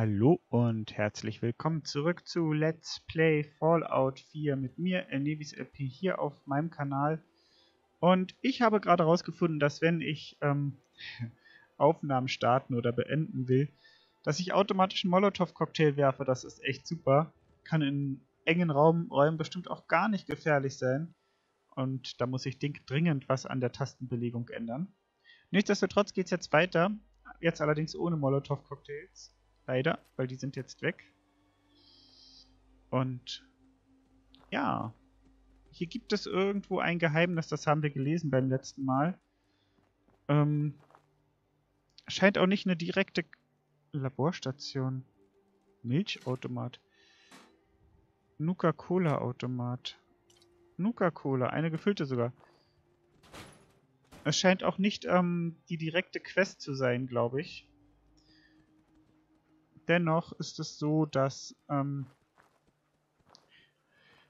Hallo und herzlich willkommen zurück zu Let's Play Fallout 4 mit mir, Nevis LP, hier auf meinem Kanal. Und ich habe gerade herausgefunden, dass wenn ich ähm, Aufnahmen starten oder beenden will, dass ich automatisch einen Molotow-Cocktail werfe. Das ist echt super. Kann in engen Raum, Räumen bestimmt auch gar nicht gefährlich sein. Und da muss ich dringend was an der Tastenbelegung ändern. Nichtsdestotrotz geht es jetzt weiter. Jetzt allerdings ohne Molotow-Cocktails. Leider, weil die sind jetzt weg. Und ja, hier gibt es irgendwo ein Geheimnis, das haben wir gelesen beim letzten Mal. Ähm, scheint auch nicht eine direkte Laborstation. Milchautomat. Nuka-Cola-Automat. Nuka-Cola, eine gefüllte sogar. Es scheint auch nicht ähm, die direkte Quest zu sein, glaube ich. Dennoch ist es so, dass ähm,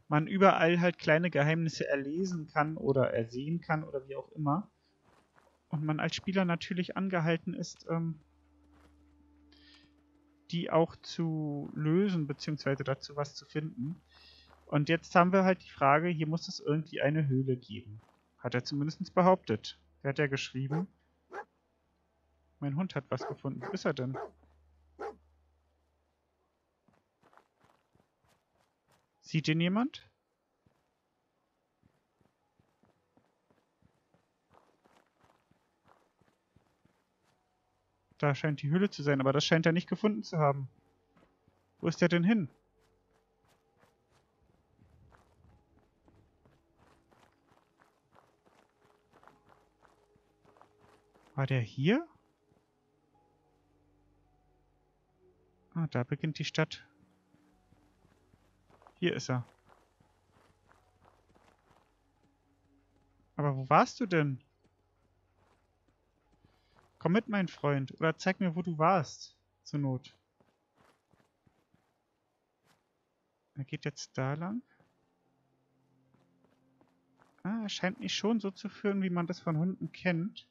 man überall halt kleine Geheimnisse erlesen kann oder ersehen kann oder wie auch immer. Und man als Spieler natürlich angehalten ist, ähm, die auch zu lösen, beziehungsweise dazu was zu finden. Und jetzt haben wir halt die Frage, hier muss es irgendwie eine Höhle geben. Hat er zumindest behauptet. Wer hat er geschrieben? Mein Hund hat was gefunden. Wo ist er denn? Sieht ihn jemand? Da scheint die Höhle zu sein, aber das scheint er nicht gefunden zu haben. Wo ist der denn hin? War der hier? Ah, da beginnt die Stadt. Hier ist er. Aber wo warst du denn? Komm mit, mein Freund. Oder zeig mir, wo du warst. Zur Not. Er geht jetzt da lang. Ah, er scheint mich schon so zu führen, wie man das von Hunden kennt.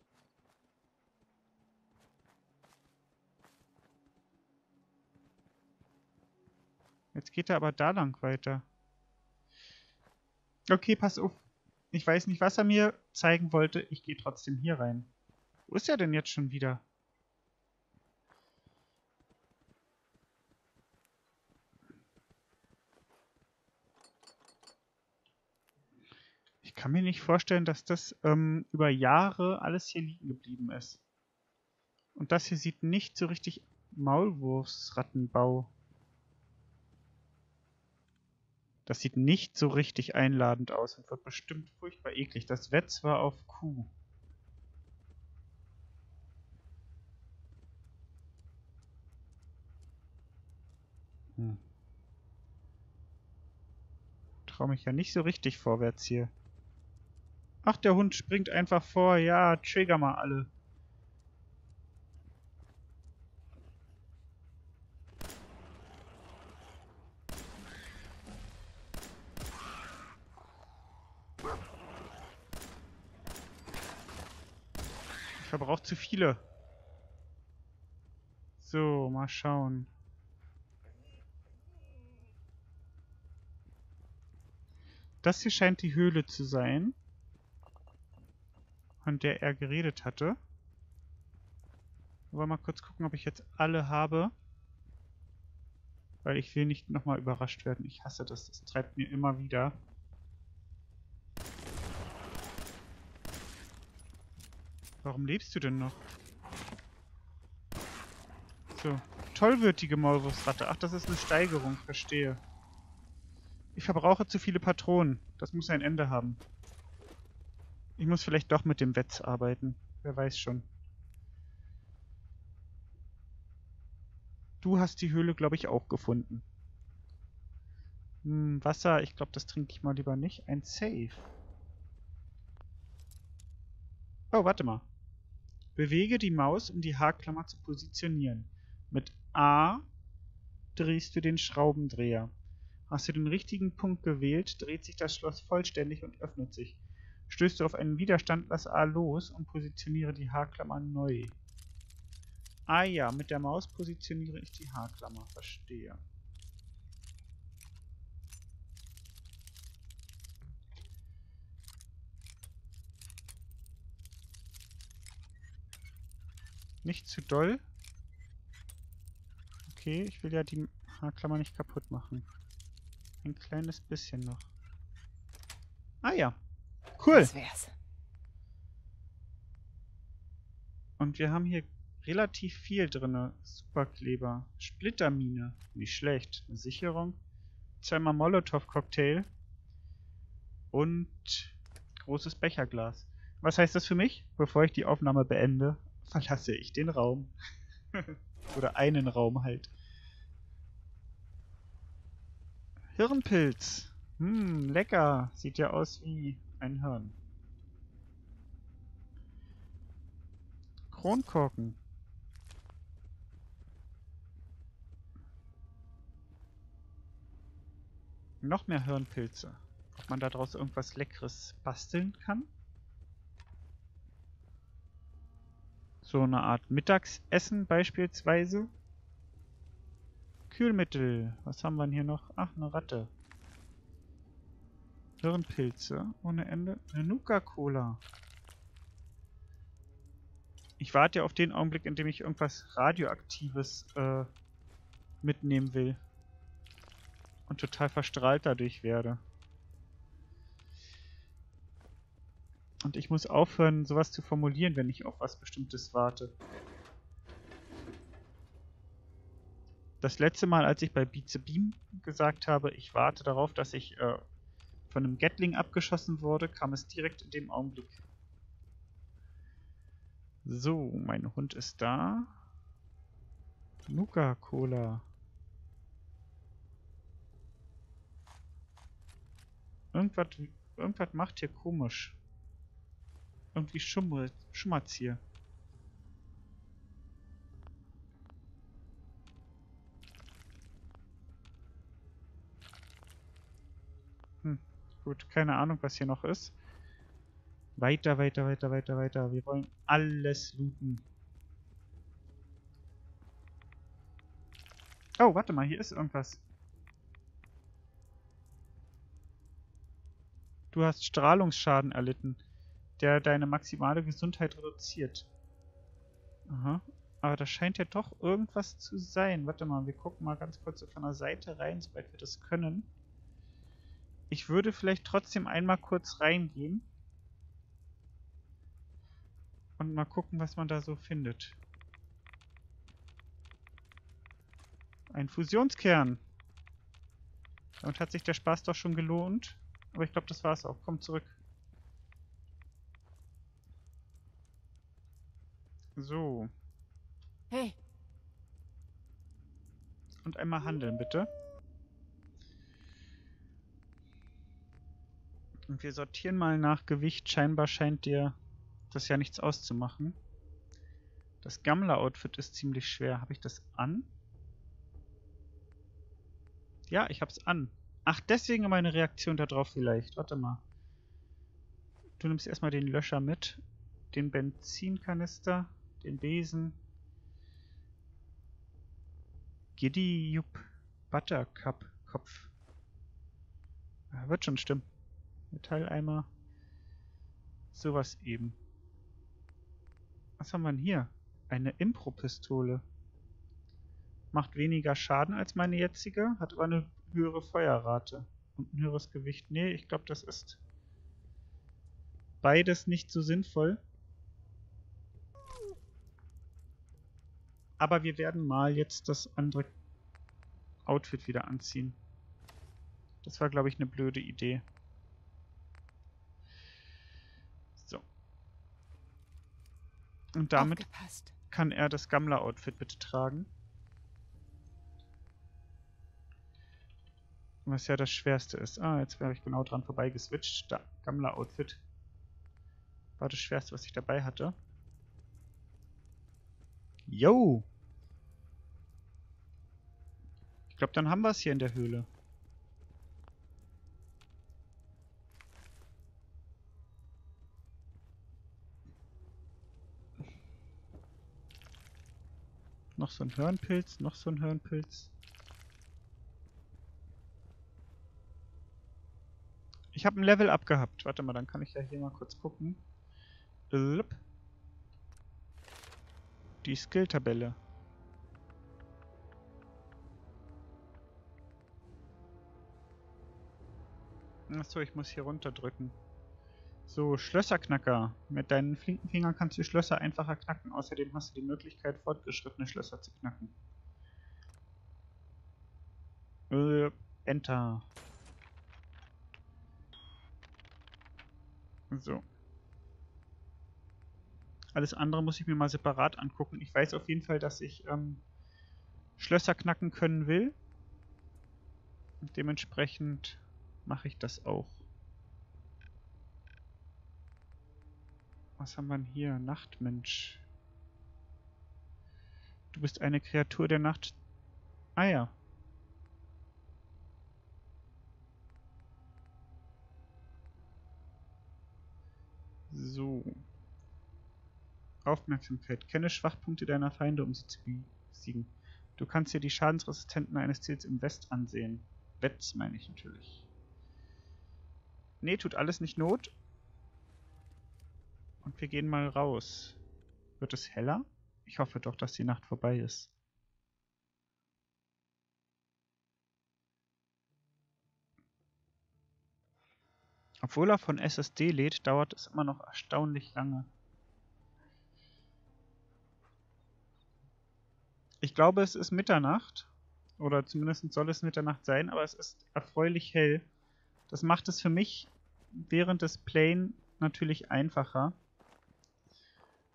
Jetzt geht er aber da lang weiter. Okay, pass auf. Ich weiß nicht, was er mir zeigen wollte. Ich gehe trotzdem hier rein. Wo ist er denn jetzt schon wieder? Ich kann mir nicht vorstellen, dass das ähm, über Jahre alles hier liegen geblieben ist. Und das hier sieht nicht so richtig Maulwurfsrattenbau das sieht nicht so richtig einladend aus und wird bestimmt furchtbar eklig. Das Wetz war auf Q. Hm. Traue mich ja nicht so richtig vorwärts hier. Ach, der Hund springt einfach vor. Ja, trigger mal alle. Ich verbrauche zu viele. So, mal schauen. Das hier scheint die Höhle zu sein, von der er geredet hatte. Aber mal kurz gucken, ob ich jetzt alle habe. Weil ich will nicht nochmal überrascht werden. Ich hasse das. Das treibt mir immer wieder. Warum lebst du denn noch? So. Tollwürdige Maulwurfsratte. Ach, das ist eine Steigerung. Verstehe. Ich verbrauche zu viele Patronen. Das muss ein Ende haben. Ich muss vielleicht doch mit dem Wetz arbeiten. Wer weiß schon. Du hast die Höhle, glaube ich, auch gefunden. Hm, Wasser. Ich glaube, das trinke ich mal lieber nicht. Ein Safe. Oh, warte mal. Bewege die Maus, um die Haarklammer zu positionieren. Mit A drehst du den Schraubendreher. Hast du den richtigen Punkt gewählt, dreht sich das Schloss vollständig und öffnet sich. Stößt du auf einen Widerstand, lass A los und positioniere die Haarklammer neu. Ah ja, mit der Maus positioniere ich die Haarklammer. Verstehe. Nicht zu doll. Okay, ich will ja die Haarklammer nicht kaputt machen. Ein kleines bisschen noch. Ah ja. Cool. Das wär's. Und wir haben hier relativ viel drin. Superkleber. Splittermine. Nicht schlecht. Eine Sicherung. Zweimal Molotow-Cocktail. Und großes Becherglas. Was heißt das für mich? Bevor ich die Aufnahme beende, verlasse ich den Raum. Oder einen Raum halt. Hirnpilz. Hm, lecker. Sieht ja aus wie ein Hirn. Kronkorken. Noch mehr Hirnpilze. Ob man daraus irgendwas Leckeres basteln kann? So eine Art Mittagsessen beispielsweise. Kühlmittel. Was haben wir denn hier noch? Ach, eine Ratte. Hirnpilze ohne Ende. Eine Nuka-Cola. Ich warte ja auf den Augenblick, in dem ich irgendwas Radioaktives äh, mitnehmen will. Und total verstrahlt dadurch werde. Und ich muss aufhören, sowas zu formulieren, wenn ich auf was Bestimmtes warte. Das letzte Mal, als ich bei Beat Beam gesagt habe, ich warte darauf, dass ich äh, von einem Gatling abgeschossen wurde, kam es direkt in dem Augenblick. So, mein Hund ist da. Nuka-Cola. Irgendwas, irgendwas macht hier komisch. Irgendwie schummelt, schummert's hier. Hm, gut, keine Ahnung, was hier noch ist. Weiter, weiter, weiter, weiter, weiter. Wir wollen alles looten. Oh, warte mal, hier ist irgendwas. Du hast Strahlungsschaden erlitten der deine maximale Gesundheit reduziert. Aha. Aber da scheint ja doch irgendwas zu sein. Warte mal, wir gucken mal ganz kurz von der Seite rein, soweit wir das können. Ich würde vielleicht trotzdem einmal kurz reingehen. Und mal gucken, was man da so findet. Ein Fusionskern. Damit hat sich der Spaß doch schon gelohnt. Aber ich glaube, das war's auch. Komm zurück. So. Hey. Und einmal handeln, bitte. Und wir sortieren mal nach Gewicht. Scheinbar scheint dir das ja nichts auszumachen. Das Gammler-Outfit ist ziemlich schwer. Habe ich das an? Ja, ich hab's an. Ach, deswegen meine Reaktion darauf vielleicht. Warte mal. Du nimmst erstmal den Löscher mit. Den Benzinkanister den Besen. Giddy Jupp Buttercup Kopf. Ja, wird schon stimmen. Metalleimer. Sowas eben. Was haben wir denn hier? Eine Impro-Pistole. Macht weniger Schaden als meine jetzige, hat aber eine höhere Feuerrate. Und ein höheres Gewicht. Nee, ich glaube, das ist beides nicht so sinnvoll. Aber wir werden mal jetzt das andere Outfit wieder anziehen. Das war, glaube ich, eine blöde Idee. So. Und damit Aufgepasst. kann er das Gammler-Outfit bitte tragen. Was ja das Schwerste ist. Ah, jetzt wäre ich genau dran vorbei geswitcht. Da, Gammler-Outfit. War das Schwerste, was ich dabei hatte. Yo! Ich glaube, dann haben wir es hier in der Höhle. Noch so ein Hirnpilz, noch so ein Hirnpilz. Ich habe ein Level up gehabt. Warte mal, dann kann ich ja hier mal kurz gucken. Die Skill-Tabelle. Achso, ich muss hier runterdrücken. So, Schlösserknacker. Mit deinen flinken Fingern kannst du Schlösser einfacher knacken. Außerdem hast du die Möglichkeit, fortgeschrittene Schlösser zu knacken. Äh, Enter. So. Alles andere muss ich mir mal separat angucken. Ich weiß auf jeden Fall, dass ich ähm, Schlösser knacken können will. Und dementsprechend mache ich das auch. Was haben wir denn hier? Nachtmensch. Du bist eine Kreatur der Nacht. Ah ja. So. Aufmerksamkeit. Kenne Schwachpunkte deiner Feinde, um sie zu besiegen. Du kannst dir die Schadensresistenten eines Ziels im West ansehen. Wets meine ich natürlich. Nee, tut alles nicht Not. Und wir gehen mal raus. Wird es heller? Ich hoffe doch, dass die Nacht vorbei ist. Obwohl er von SSD lädt, dauert es immer noch erstaunlich lange. Ich glaube, es ist Mitternacht. Oder zumindest soll es Mitternacht sein, aber es ist erfreulich hell. Das macht es für mich während des Playen natürlich einfacher.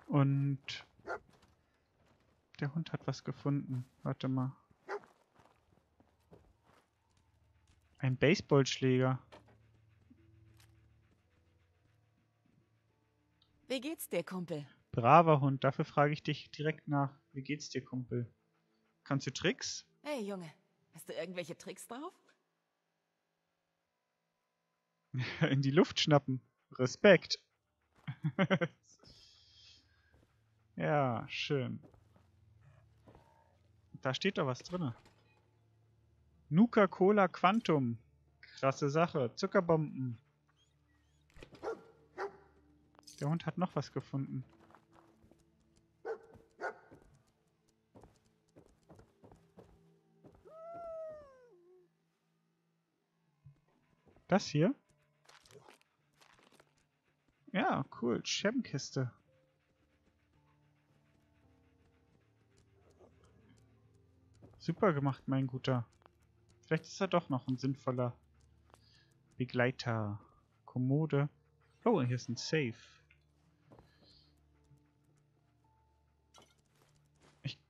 Und der Hund hat was gefunden. Warte mal. Ein Baseballschläger. Wie geht's dir, Kumpel? Braver Hund, dafür frage ich dich direkt nach. Wie geht's dir, Kumpel? Kannst du Tricks? Hey, Junge, hast du irgendwelche Tricks drauf? In die Luft schnappen. Respekt. ja, schön. Da steht doch was drin. Nuka-Cola Quantum. Krasse Sache. Zuckerbomben. Der Hund hat noch was gefunden. Das hier? Ja, cool. Scherbenkiste. Super gemacht, mein Guter. Vielleicht ist er doch noch ein sinnvoller Begleiter. Kommode. Oh, hier ist ein Safe.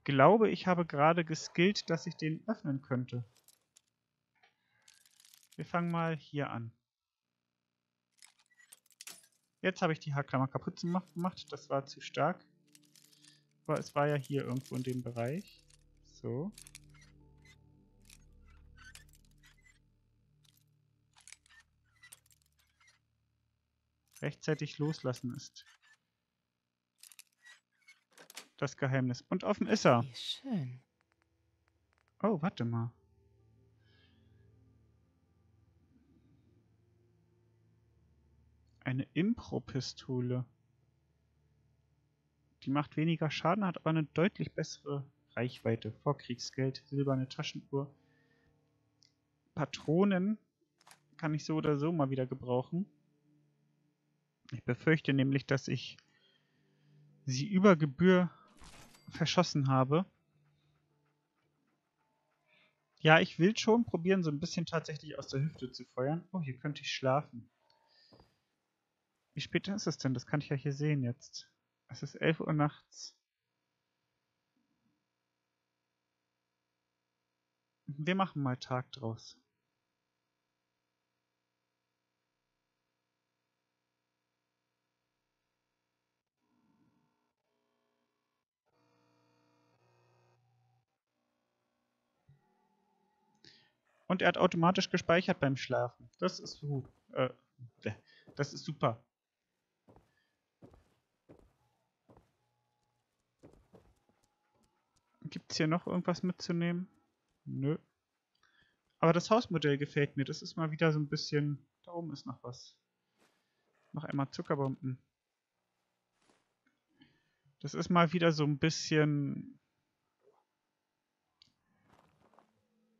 glaube, ich habe gerade geskillt, dass ich den öffnen könnte. Wir fangen mal hier an. Jetzt habe ich die Haarklammer kaputt gemacht. Das war zu stark. Aber es war ja hier irgendwo in dem Bereich. So. Rechtzeitig loslassen ist das Geheimnis. Und offen ist er. Wie schön. Oh, warte mal. Eine Impro-Pistole. Die macht weniger Schaden, hat aber eine deutlich bessere Reichweite. Vorkriegsgeld, silberne Taschenuhr. Patronen kann ich so oder so mal wieder gebrauchen. Ich befürchte nämlich, dass ich sie über Gebühr verschossen habe. Ja, ich will schon probieren, so ein bisschen tatsächlich aus der Hüfte zu feuern. Oh, hier könnte ich schlafen. Wie spät ist es denn? Das kann ich ja hier sehen jetzt. Es ist 11 Uhr nachts. Wir machen mal Tag draus. Und er hat automatisch gespeichert beim Schlafen. Das ist, uh, äh, das ist super. Gibt Gibt's hier noch irgendwas mitzunehmen? Nö. Aber das Hausmodell gefällt mir. Das ist mal wieder so ein bisschen... Da oben ist noch was. Noch einmal Zuckerbomben. Das ist mal wieder so ein bisschen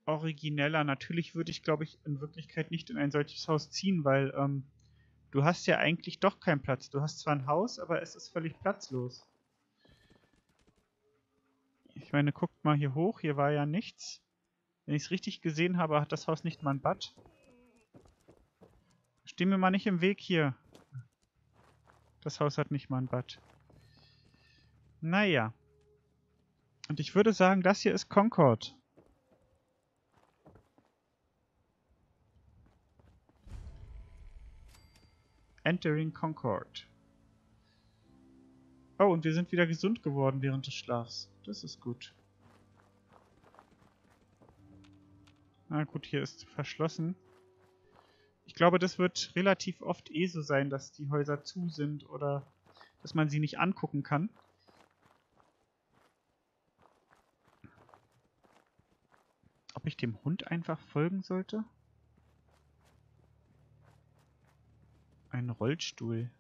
origineller. Natürlich würde ich, glaube ich, in Wirklichkeit nicht in ein solches Haus ziehen, weil ähm, du hast ja eigentlich doch keinen Platz. Du hast zwar ein Haus, aber es ist völlig platzlos. Ich meine, guckt mal hier hoch, hier war ja nichts. Wenn ich es richtig gesehen habe, hat das Haus nicht mal ein Bad. Steh mir mal nicht im Weg hier. Das Haus hat nicht mal ein Bad. Naja. Und ich würde sagen, das hier ist Concord. Entering Concord. Oh, und wir sind wieder gesund geworden während des Schlafs. Das ist gut. Na gut, hier ist verschlossen. Ich glaube, das wird relativ oft eh so sein, dass die Häuser zu sind oder dass man sie nicht angucken kann. Ob ich dem Hund einfach folgen sollte? Ein Rollstuhl.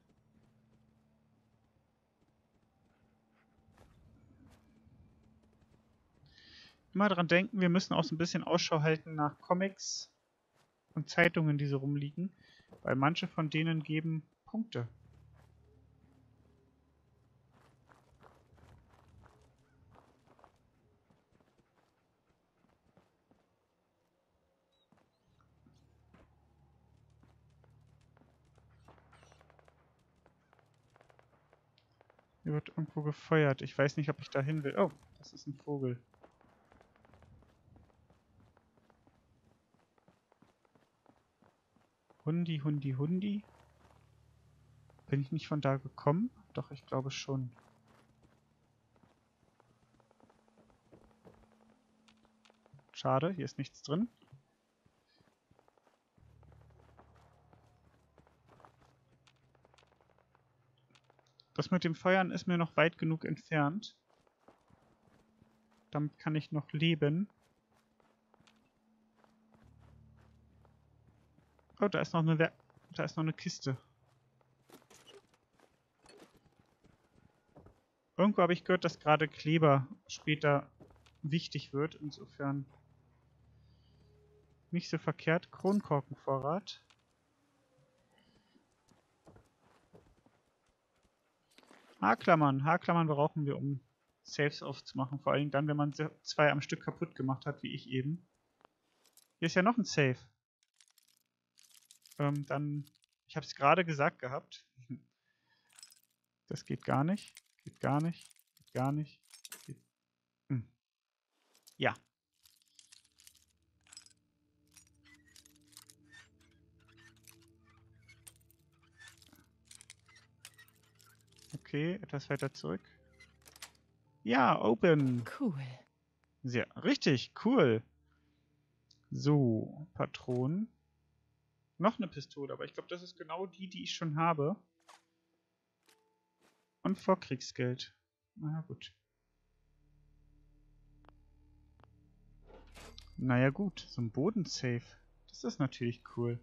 Immer dran denken, wir müssen auch so ein bisschen Ausschau halten nach Comics und Zeitungen, die so rumliegen, weil manche von denen geben Punkte. Hier wird irgendwo gefeuert. Ich weiß nicht, ob ich da hin will. Oh, das ist ein Vogel. Hundi, Hundi, Hundi. Bin ich nicht von da gekommen? Doch, ich glaube schon. Schade, hier ist nichts drin. Das mit dem Feuern ist mir noch weit genug entfernt. Damit kann ich noch leben. Oh, da ist noch eine, Wer da ist noch eine Kiste. Irgendwo habe ich gehört, dass gerade Kleber später wichtig wird. Insofern nicht so verkehrt. Kronkorkenvorrat. Haarklammern. Haarklammern brauchen wir, um Saves aufzumachen. Vor allem dann, wenn man zwei am Stück kaputt gemacht hat, wie ich eben. Hier ist ja noch ein Save. Ähm, dann, ich habe es gerade gesagt gehabt. Das geht gar nicht. Geht gar nicht. Geht gar nicht. Geht. Hm. Ja. Okay, etwas weiter zurück. Ja, open. Cool. Sehr, richtig, cool. So, Patronen. Noch eine Pistole, aber ich glaube, das ist genau die, die ich schon habe. Und Vorkriegsgeld. Na gut. Naja gut, so ein Bodensafe. Das ist natürlich cool.